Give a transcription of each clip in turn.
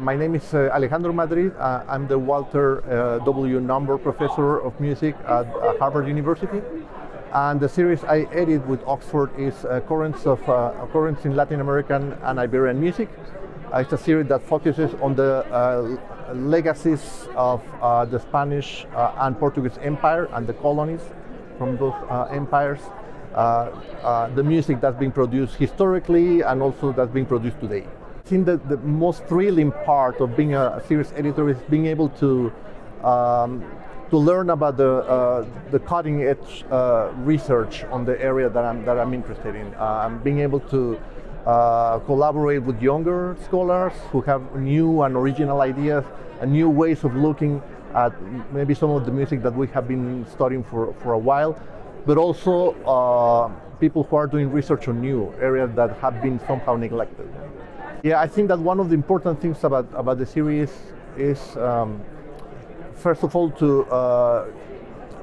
My name is uh, Alejandro Madrid. Uh, I'm the Walter uh, W. Naumburg Professor of Music at uh, Harvard University. And the series I edit with Oxford is Currents of uh, Currents in Latin American and Iberian Music. Uh, it's a series that focuses on the legacies of the Spanish and Portuguese Empire and the colonies from those empires. The music that's been produced historically and also that's being produced today. I think that the most thrilling part of being a series editor is being able to um, to learn about the uh, the cutting edge uh, research on the area that I'm that I'm interested in. Uh, being able to uh, collaborate with younger scholars who have new and original ideas and new ways of looking at maybe some of the music that we have been studying for, for a while, but also uh, people who are doing research on new areas that have been somehow neglected. Yeah, I think that one of the important things about, about the series is, um, first of all, to uh,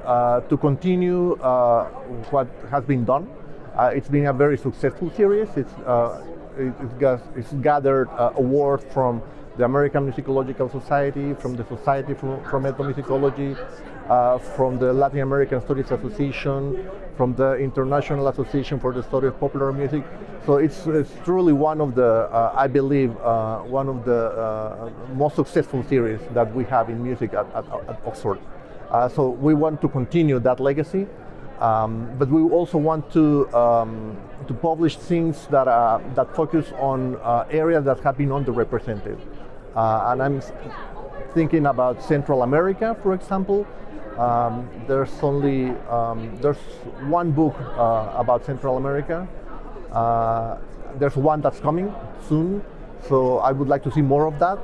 uh, to continue uh, what has been done. Uh, it's been a very successful series. It's it, it's, got, it's gathered uh, awards from the American Musicological Society, from the Society for, for Ethnomusicology, uh, from the Latin American Studies Association, from the International Association for the Study of Popular Music. So it's, it's truly one of the, uh, I believe, uh, one of the uh, most successful series that we have in music at, at, at Oxford. Uh, so we want to continue that legacy. Um, but we also want to um, to publish things that uh, that focus on uh, areas that have been underrepresented, uh, and I'm thinking about Central America, for example. Um, there's only um, there's one book uh, about Central America. Uh, there's one that's coming soon, so I would like to see more of that.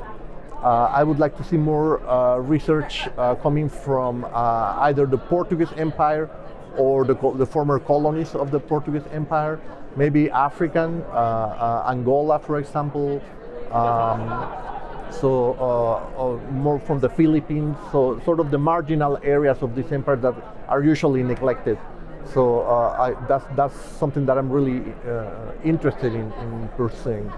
Uh, I would like to see more uh, research uh, coming from uh, either the Portuguese Empire or the, the former colonies of the Portuguese Empire, maybe African, uh, uh, Angola, for example. Um, so, uh, or more from the Philippines, so sort of the marginal areas of this empire that are usually neglected. So, uh, I, that's, that's something that I'm really uh, interested in, in pursuing.